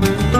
Música